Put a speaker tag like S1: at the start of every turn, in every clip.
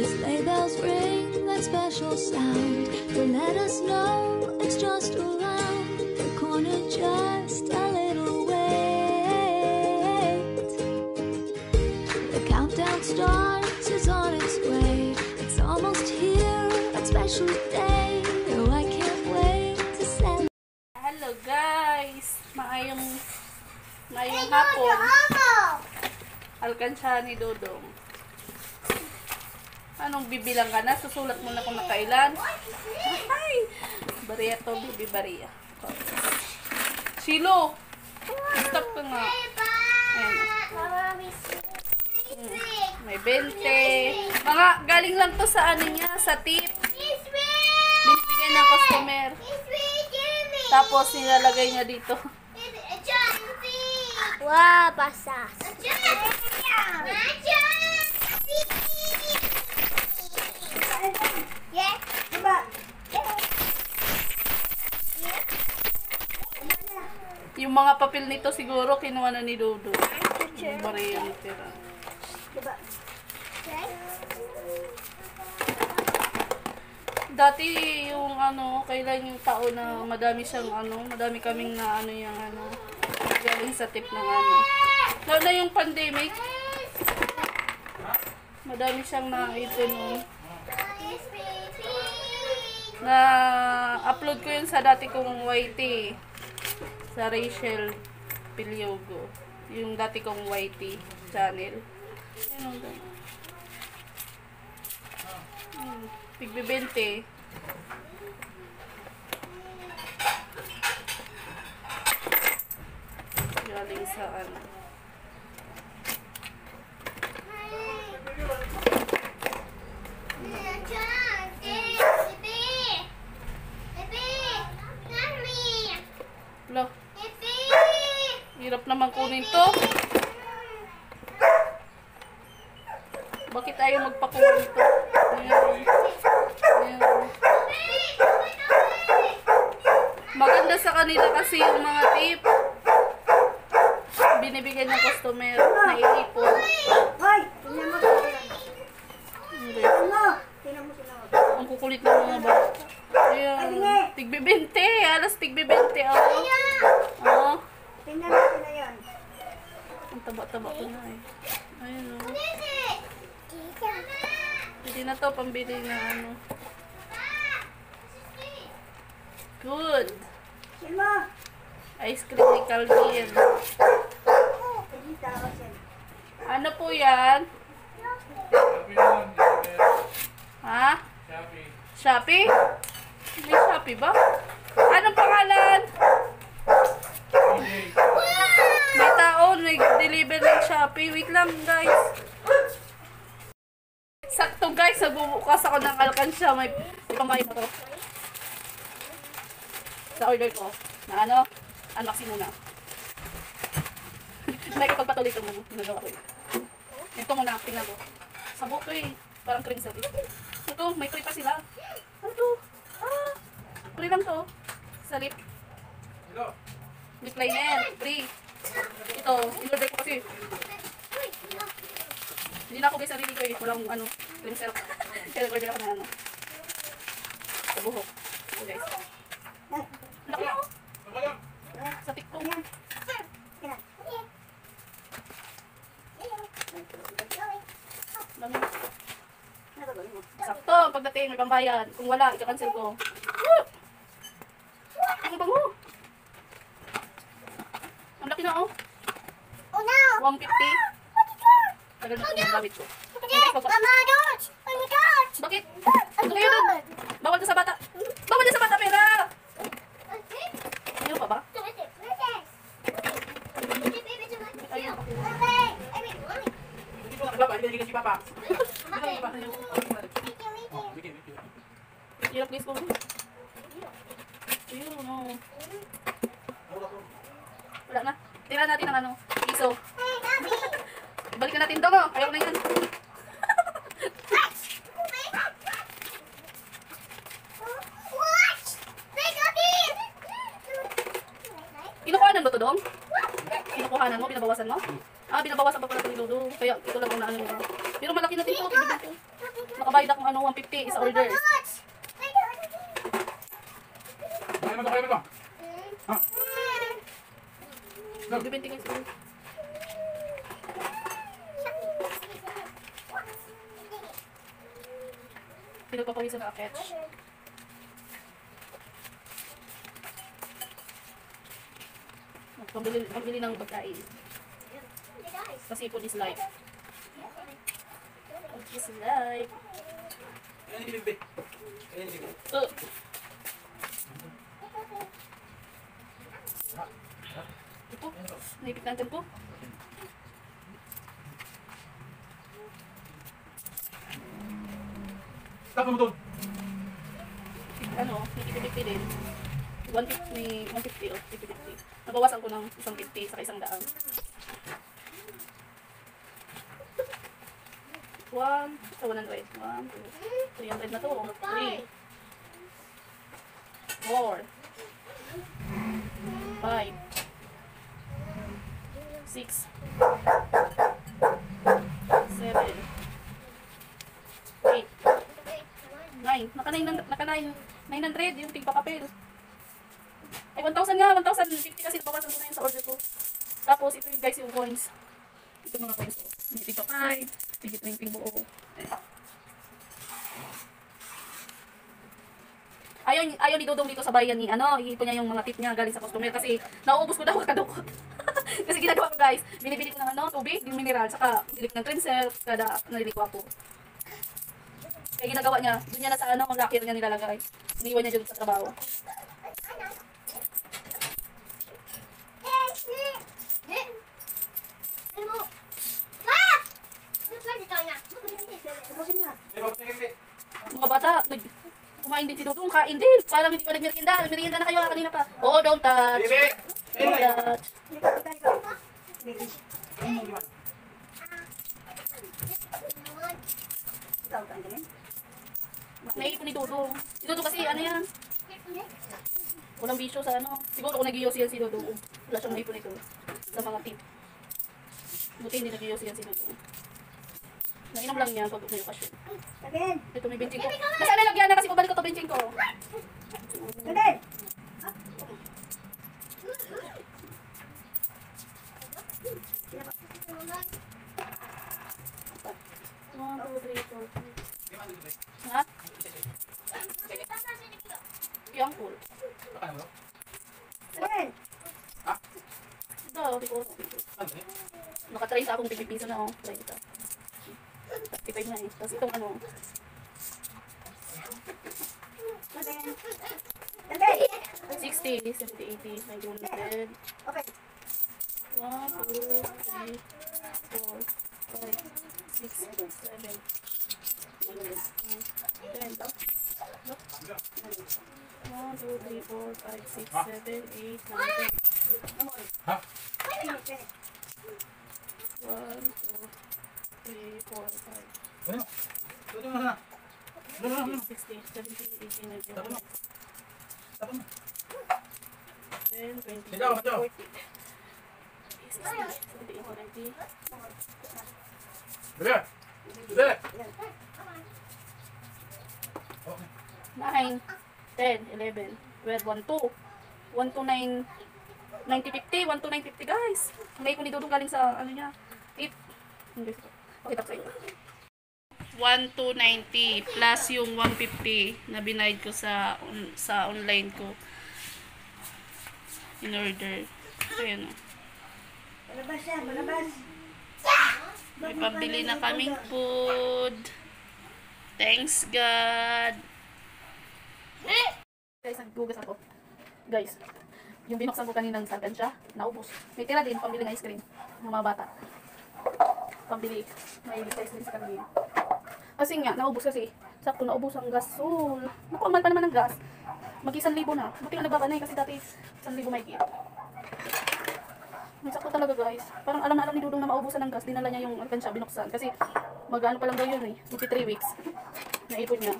S1: The sleigh bells ring that special sound to let us know it's just around the corner, just a little wait. The countdown starts, it's on its way. It's almost here, a special day. Oh, I can't wait to celebrate.
S2: Hello guys! Maayong maayong hapon. Alkansya ni Dodong. Anong bibilang ka na? Susulat mo na kung nakailan. Ay! Bariya to, bibi bariya. Silo! Stop ka nga. Ayan. May 20. Mga galing lang to sa ano niya, sa tip. Binibigay ng customer. Tapos nilalagay niya dito.
S3: Wah, basah.
S2: Yung mga papel nito siguro kinuha na ni Dodo. Yung bariya ni Tira. Dati yung ano, kailan yung taon na madami siyang ano, madami kaming na ano yung ano, galing sa tip ng ano. Lalo na yung pandemic, madami siyang na ito nung na upload ko yun sa dati kong YT sa Rachel Piliogo yung dati kong YT channel. Ang ganda. Hmm, 20 galing sa ano. Lo, hirap naman kunin to bakit tayo magpakuha nito. Maganda sa kanila kasi yung mga tip. Binibigyan ng customer na iipon.
S3: Hoy, tingnan mo sila.
S2: Hindi.
S3: Ano? Tingnan mo sila.
S2: Ang kukulit ng mga bata. Ayan. Tigbe 20. Alas tigbe 20. Oh. Oh.
S3: Tingnan mo.
S2: Ang taba-taba ko na eh. Ayun oh. Hindi na to pambili ng ano. Good. Ice cream ni Calvin. Ano po yan? Ha? Shopee? May Shopee ba? Anong pangalan? Nag-deliver ng Shopee. Wait lang guys. Sakto guys, nagbubukas ako ng alkansya. May pamay na to. Sa order ko. Na ano? Unboxing muna. May ipagpatuloy ko muna. Nagawa ko yun. Ito muna, tingnan ko. Sabo to eh. Parang cream sa Ito, may free pa sila. Ano to? Ah, free lang to. Sa lip. Lip liner, free. Ito, in-order ko kasi. Hindi na ako guys sarili ko eh. Walang ano, cream syrup. Kaya nag-order ako na ano. Sa buhok. Ito guys. Laki ako. Sa tiktok. Dami. Sakto, pagdating may pambayad. Kung wala, ika-cancel ko. Ang bango. Ang laki na oh.
S3: Oh no!
S2: 150. Tagal na ito gamit ko.
S3: Mama, don't! Oh!
S2: Bakit? Kayo? Bawal sa bata. Bawal din sa bata, pera! Pa ba? Ayun. Hindi ko nakababa, hindi ko si Papa. Hindi ko nakababa. Hirap guys ko. Ayun, no. Wala na. Tira natin ang ano, piso. Balikan natin to? Ayaw na yan. Kinukuhanan ba to, Dong? Kinukuhanan mo? Binabawasan mo? Ah, binabawasan pa pala ito ni Dodo. Kaya ito lang ang naano niya. Pero malaki na dito. Nakabayad akong ano, 150 sa order.
S4: Kaya mo to, kaya mo to. Ha?
S2: Nagbibintingin sila. Pinagpapawisan na aketch. Pambili, pambili ng pagkain. Kasi food is life. Food is life. Uh. Ito, naipit na ang
S4: Stop mo to.
S2: ano, hindi din. 150, may 150 o 50. Nabawasan ko ng isang 50 sa isang daan. 1, sa 100. 1, 2, 300 na to. 3, 4, 5, 6, 7, 8, 9. Naka 900, naka 9, 900 yung tigpapapel. Ay, 1,000 nga, 1,050 kasi nabawasan ko na sa order ko. Tapos, ito yung guys yung coins. Ito mga coins ko. May tigpa 5, tigit 20 buo. Ayaw, ayaw ni Dudong dito sa bayan ni ano, iipon niya yung mga tip niya galing sa customer kasi nauubos ko daw kadukot. kasi ginagawa ko guys, binibili ko ng ano, tubig, yung mineral, saka dilip ng cleanser, kada nalili ko ako. Kaya ginagawa niya, doon niya na sa ano, ang locker niya nilalagay. Iniwan niya dun sa trabaho. Mga bata, nag kumain din si Dudong, kain din. Parang hindi pa nagmerienda. Nagmerienda na kayo ah, kanina pa. Oo, don't touch.
S4: Bibig!
S2: Don't touch. Naipon ni Dudong. Si Dudong kasi, ano yan? Walang bisyo sa ano. Siguro kung nag-ios yan si Dudong. Wala siyang naipon ito. Sa mga tip. Buti hindi nag-ios yan si Dudong. Nainom lang niya pag may okasyon. Ito may benching ko. Basta na lagyan na kasi pabalik ko to benching ko.
S3: Again.
S2: One, two, three, four, five. Ha? Yung cool.
S4: Ano mo?
S3: Again.
S2: Ito, di ko.
S4: Ano eh?
S2: Nakatry sa akong 50 piso na oh. Try ito. 35 na eh. Tapos itong ano.
S3: Again.
S2: 60, 70, 80, 90, 100.
S3: Okay.
S2: 1, 2, 3, 4, 5, 6, 7, 10. 1, 2, 3, 4, 5, 6, 7, 8, 9, 10.
S4: Ha?
S2: 1, 2, 3, 4, 5,
S4: Ano? Mo na. Na? Ano?
S2: 60, 70, 80, 90,
S4: Tapos mo.
S2: 100,
S4: Tapos mo.
S2: 10, 20,
S4: Sigaw, sigaw.
S2: 40, 60, 70, 80, 90,
S4: Bibig! Bibig! Okay.
S2: 9, 10, 11, 12, 1, 2, 1 to 9, 90, 50, 1 to 9, 50 guys. May ko ni Dudong galing sa ano niya. Pakita ko inyo. 1 to 90 plus yung 150 na binayad ko sa on- sa online ko in order. Ayan o.
S3: Balabas yan, balabas.
S2: May pabili na kaming food. Thanks God. Guys, naggugas ako. Guys, yung binuksan ko kaninang sagan siya, naubos. May tira din, pambili ng ice cream ng mga bata. Pambili. May sa kanila. Kasi nga, naubos kasi. Sakto naubos ang gasol. Naku, ang mahal pa naman ng gas. Mag isang libo na. Buti nga nagbaba na eh, kasi dati isang libo may git. May sakto talaga guys. Parang alam na alam ni Dudong na maubusan ng gas. Dinala niya yung alkansya, binuksan. Kasi mag-ano pa lang daw yun eh. 53 weeks. Naipon niya.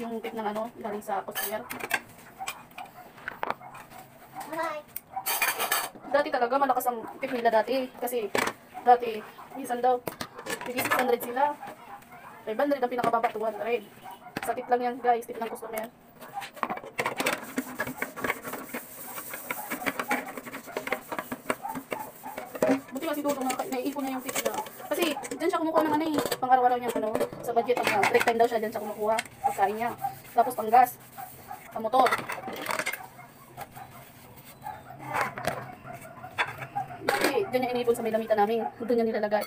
S2: Yung tip ng ano, galing sa customer. Dati talaga malakas ang tip nila dati. Kasi dati, minsan daw, tigis 600 sila. 500 ang pinakababa, 200. Sa tip lang yan guys, tip ng customer. Buti kasi na naiipon niya yung tip niya. Kasi dyan siya kumukuha ng ano eh, pang araw-araw niya ano, sa budget pag uh, break time daw siya dyan siya kumukuha, pagkain niya. Tapos pang gas, sa motor. Kasi dyan niya inipon sa may lamita namin, doon niya nilalagay.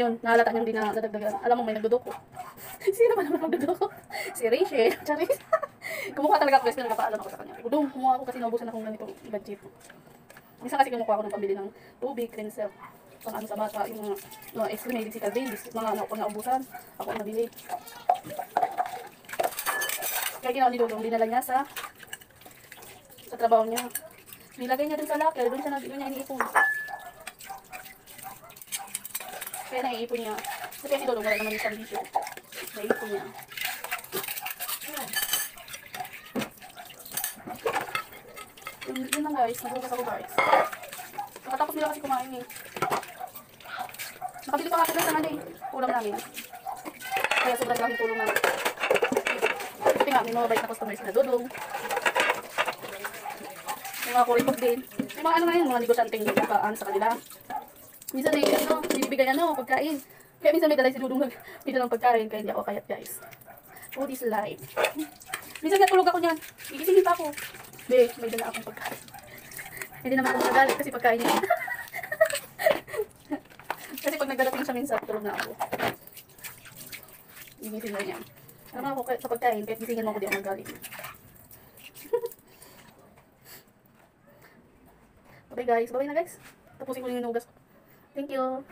S2: Yun, nahalata niyang di na dadagdagan. Alam mo, may nagdudoko. Sino ba naman nagdudoko? Si Rachel. Charis. kumuha talaga ako kasi nagpapaalam ako sa kanya. Udong, kumuha ako kasi naubusan akong ganito budget. Minsan kasi kumukuha ako ng pambili ng tubig, cleanser, pang ano sa bata, yung mga, mga ice cream, sikat babies, mga ano, pag naubusan, ako ang nabili. Kaya ginawa ni Dudong, dinala niya sa sa trabaho niya. Nilagay niya dun sa locker, dun siya, nag- niya iniipon. Kaya naiipon niya. Kasi si Dudong, wala naman isang bisyo. Naiipon niya. Yun, yun lang guys, nagbukas ako guys. Nakatapos nila kasi kumain eh. Nakabili pa nga guys ng ano eh, ulam namin. Kaya sobrang laking tulong namin. Kasi nga, may mga bait na customers na dudong. Mga kuripot din. May mga ano nga yun, mga negosyanteng bukaan sa kanila. Minsan eh, ano, binibigay ano, pagkain. Kaya minsan may dalay si Dudong nagpito ng pagkain, kaya hindi ako kayat guys. Food is life. Minsan natulog ako niyan. Igisingin pa ako. Be, may dala akong pagkain. Hindi naman ako nagalit kasi pagkain niya. kasi pag nagdadating siya minsan, tulog na ako. Gigising na niya. Alam ako sa pagkain, kahit gisingin mo ako, di ako nagalit. Bye guys. Bye na guys. Tapusin ko yung hinugas ko. Thank you.